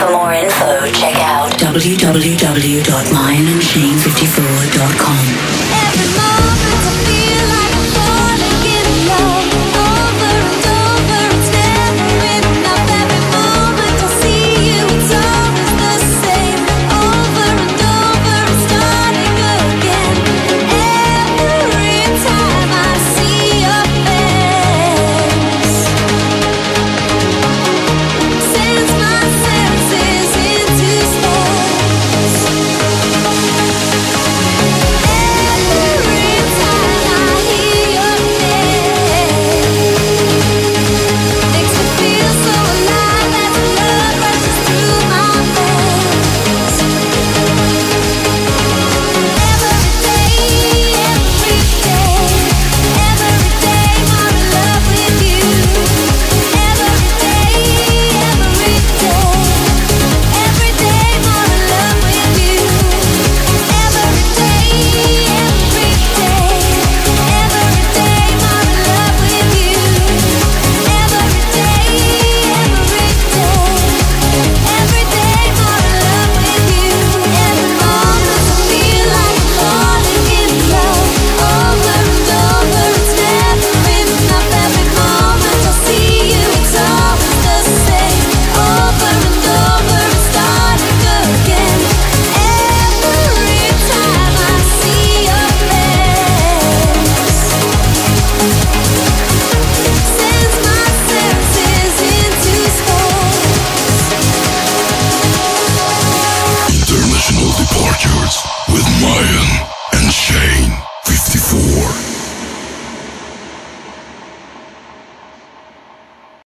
For more info, check out www.lionandshane54.com. Every moment Features with Mayan.